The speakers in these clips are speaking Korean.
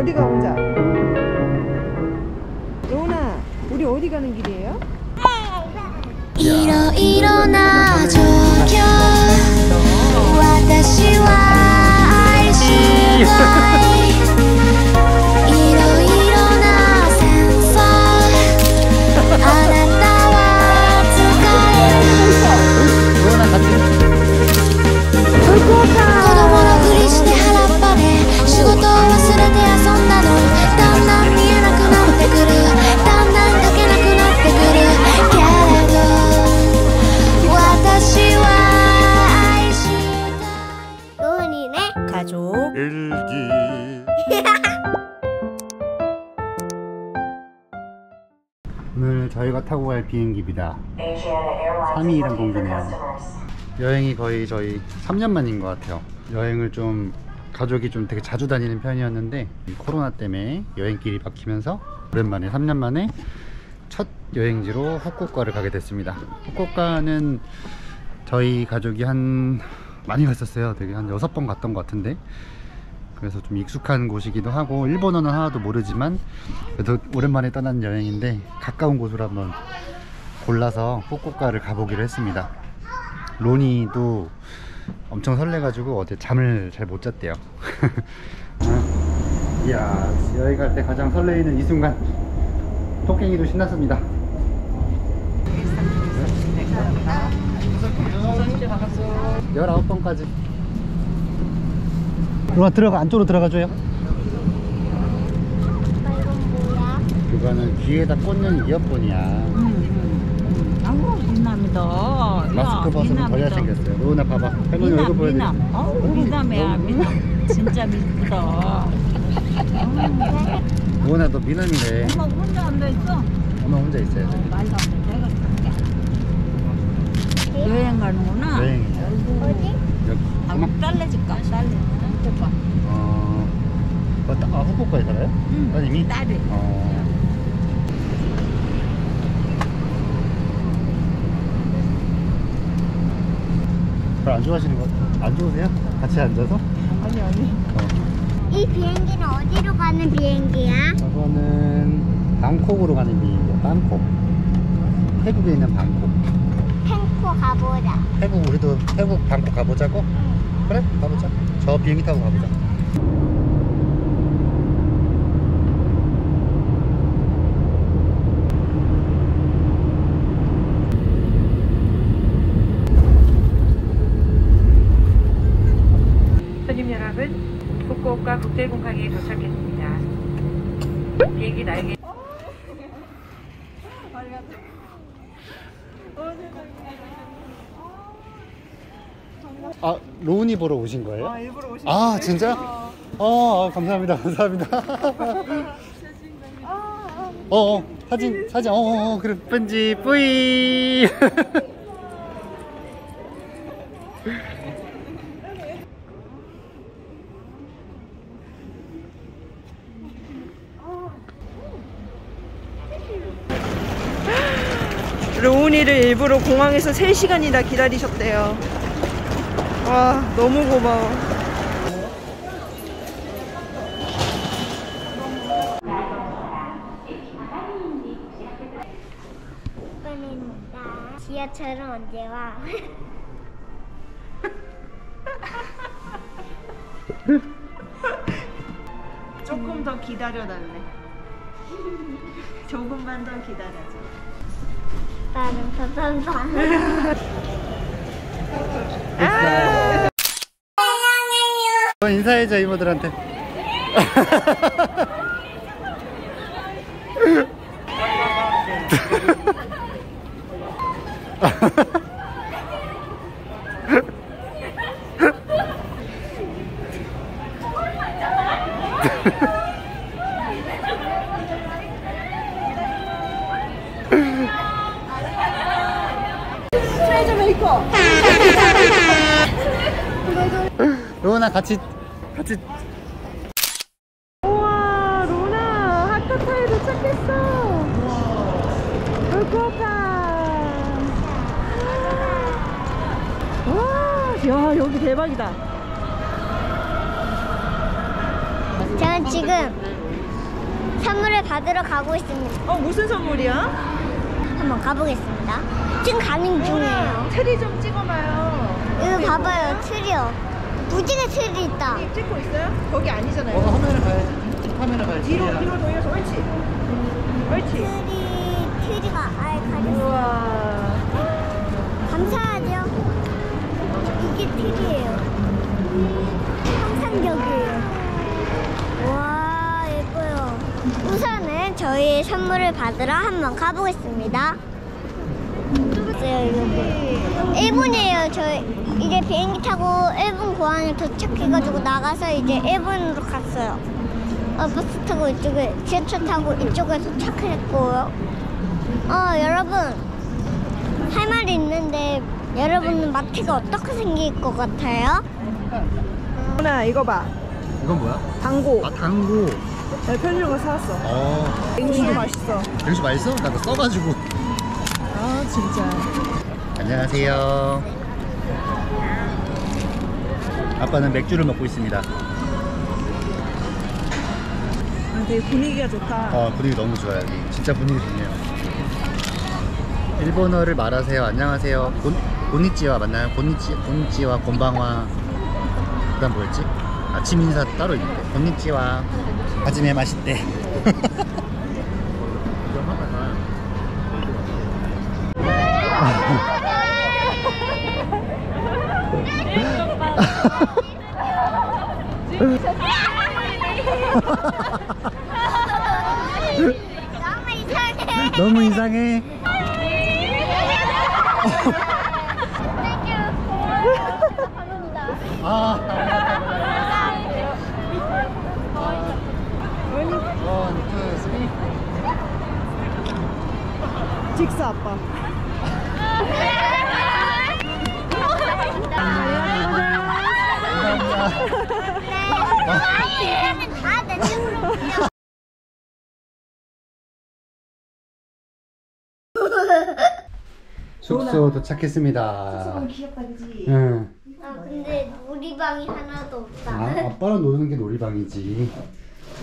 어디 가보자. 로나 우리 어디 가는 길이에요? 이러 일어나 저겨 와다시와. 오늘 저희가 타고 갈 비행기입니다. 3위 항공기네요. 여행이 거의 저희 3년 만인 것 같아요. 여행을 좀 가족이 좀 되게 자주 다니는 편이었는데 이 코로나 때문에 여행길이 막히면서 오랜만에 3년 만에 첫 여행지로 후쿠오카를 가게 됐습니다. 후쿠오카는 저희 가족이 한 많이 갔었어요. 되게 한 6번 갔던 것 같은데 그래서 좀 익숙한 곳이기도 하고 일본어는 하나도 모르지만 그래도 오랜만에 떠난 여행인데 가까운 곳으로 한번 골라서 후쿠오카를 가보기로 했습니다. 로니도 엄청 설레가지고 어제 잠을 잘 못 잤대요. 아, 이야 여행 갈 때 가장 설레이는 이 순간. 토깽이도 신났습니다. 19번까지 로나 들어가 안쪽으로 들어가줘요 그거는 귀에다 꽂는 이어폰이야 한국 미남이다. 마스크 벗으면 더 잘생겼어요 로나 봐봐 할머니 얼굴 미남, 보여드릴게 미남. 어, 미남이야, 미남. 진짜 미쁘다. 로나 너 미남이네 엄마 혼자 앉아 있어? 엄마 혼자 있어요 말도 안 돼. 내가 갈게. 여행 가는구나. 여행 어디? 여기 아, 엄마 딸내 집가, 딸내. 오빠. 어... 아 후쿠오카에 살아요? 응. 따님이? 딸이. 어... 별로 안 좋아하시는 거? 안 좋으세요? 같이 앉아서? 아니, 아니. 어. 이 비행기는 어디로 가는 비행기야? 저거는 방콕으로 가는 비행기야 방콕 태국에 있는 방콕 탱코 가보자. 태국 우리도 태국 방콕 가보자고? 그래 가보자 저 비행기 타고 가보자 손님 여러분, 후쿠오카 국제공항에 도착했습니다. 비행기 날개. 아 로운이 보러 오신 거예요? 아, 일부러 오신 아 진짜? 어 아, 감사합니다 감사합니다 어, 어 사진 사진 어어 어, 그래 편지 뿌이 로운이를 일부러 공항에서 3시간이나 기다리셨대요. 와, 너무 고마워. 지하철은 언제 와? 조금 더 기다려달래. 조금만 더 기다려줘. 나는 파파파. 어, 인사해줘 이모들한테 TREASURE MAKER. 로운아 같이 같이 우와, 로운아 하카타에 도착했어. 후쿠오카. 와, 야 여기 대박이다. 저는 지금 선물을 받으러 가고 있습니다. 어 무슨 선물이야? 한번 가보겠습니다. 지금 가는 중이에요. 트리 좀 찍어봐요. 이거 봐봐요, 트리요. 무지개 트리 있다. 이 찍고 있어요? 거기 아니잖아요. 어, 화면을 봐야지. 화면을 봐야지. 뒤로 뒤로 돌려서 옳지. 옳지. 트리, 트리가 아예 가렸어. 우와. 감사하죠. 이게 트리예요. 환상적이에요. 와, 예뻐요. 우선은 저희 선물을 받으러 한번 가보겠습니다. 일본이에요. 저 이제 비행기 타고 일본 공항에 도착해가지고 나가서 이제 일본으로 갔어요. 어, 버스 타고 이쪽에 지하철 타고 이쪽에 도착했고요. 어, 여러분 할 말이 있는데 여러분은 마트가 어떻게 생길 것 같아요? 누나 이거 봐. 이건 뭐야? 당고. 아, 당구. 내가 편의점 가서 사왔어. 어. 냉수도 맛있어. 역시 맛있어? 나 그거 써가지고. 아 진짜. 안녕하세요. 아빠는 맥주를 먹고 있습니다. 아, 되게 분위기가 좋다. 어, 분위기 너무 좋아요. 여기. 진짜 분위기 좋네요. 일본어를 말하세요. 안녕하세요. 곤, 곤니찌와 맞나요? 곤니찌, 곤니찌와 곤방와. 그 다음 뭐였지? 아침 인사 따로 있는데. 곤니찌와. 하지메 맛있대. 너무 이상해. 너무 이상해. 아, 원, 투, 쓰리. 직사 아빠. 다내 친구로 숙소 도착했습니다. 귀엽다, 그지? 응. 아, 근데 놀이방이 하나도 없다. 아, 아빠랑 노는 게 놀이방이지.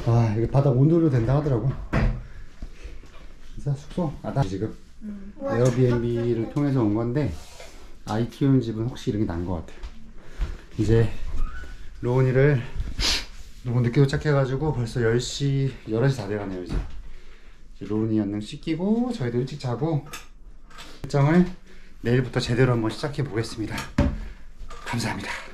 아, 이거 바닥 온돌도 된다 하더라고. 그래서 숙소, 아, 나 지금 에어비앤비를 통해서 온 건데, 아이 키우는 집은 혹시 이런 게 나은 것 같아요. 이제 로운이를 너무 늦게 도 착해가지고 벌써 10시, 11시 다 돼가네요, 이제. 로운이 언능 씻기고, 저희도 일찍 자고, 일정을 내일부터 제대로 한번 시작해 보겠습니다. 감사합니다.